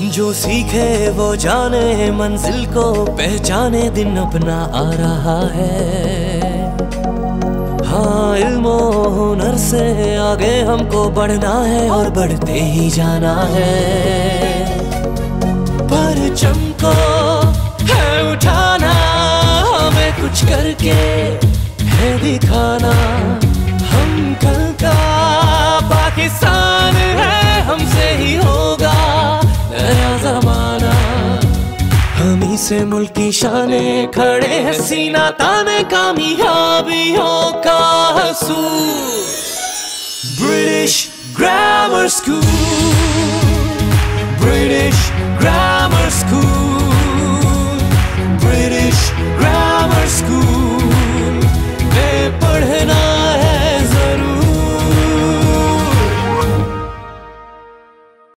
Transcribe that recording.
जो सीखे वो जाने, मंजिल को पहचाने दिन अपना आ रहा है। हाँ इल्मो हुनर से आगे हमको बढ़ना है और बढ़ते ही जाना है। पर चमको है उठाना, हमें कुछ करके है दिखाना हम कल ही से मुल्क शाने खड़े हैं सीना ताने कामयाबियों का हसूस ब्रिटिश ग्रामर स्कूल